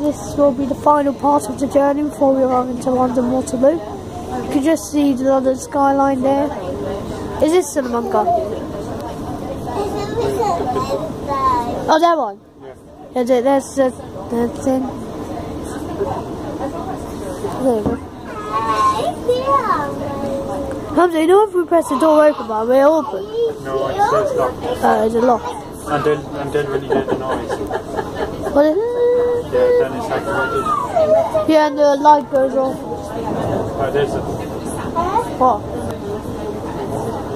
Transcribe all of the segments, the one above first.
this will be the final part of the journey before we arrive into London Waterloo. You can just see the London skyline there. Is this Salamanca? Oh, that one. Yeah. Yeah, there's the, the thing. There you go. Hamza, you know if we press the door open, but we're open. No, it says locked. Uh, it's a lock. Until, until when you hear the noise. What is Yeah, then it's activated. Yeah, and the light goes off. Uh, there's a, What?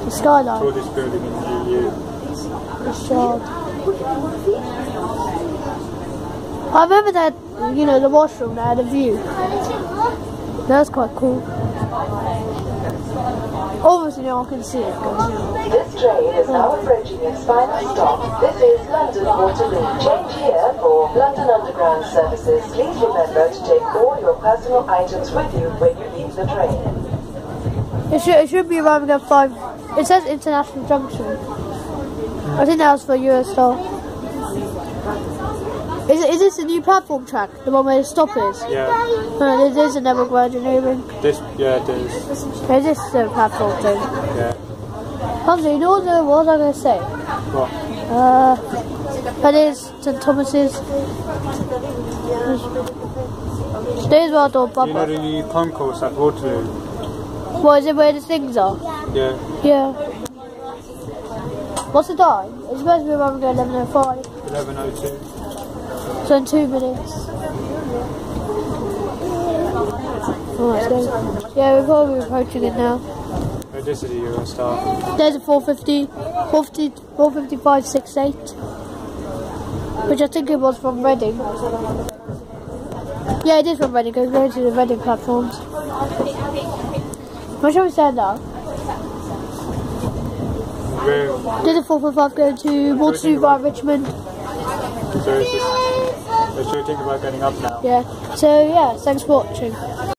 The skyline. through this building in GU. The shard. I remember that, you know, the washroom that had a view. That was quite cool. Obviously, no one can see it. This train is now approaching its final stop. This is London Waterloo. Change here for London Underground services. Please remember to take all your personal items with you when you leave the train. It should, it should be arriving at 5. It says International Junction. I think that was for U.S. Eurostar. Is, it, is this a new platform track? The one where the stop is? Yeah, No, this is a Never Engineering. this, yeah, it is. Is this the platform thing? Yeah. Hamza, you know what, the- what was I going to say? What? Uh, that is St Thomas's. There's what or You know the concourse at Waterloo? What is it where the things are? Yeah. Yeah. What's the time? It's supposed to be around 11.05. 1102. So in two minutes. Oh. Yeah, we're probably approaching it now. This is the Eurostar. There's a 450, 450 455 68, which I think it was from Reading. Yeah, it is from Reading, because we're going to the Reading platforms. What shall we say now? Did a 455 going to Waterloo via Richmond. so so should we think about getting up now? Yeah. So yeah, thanks for watching.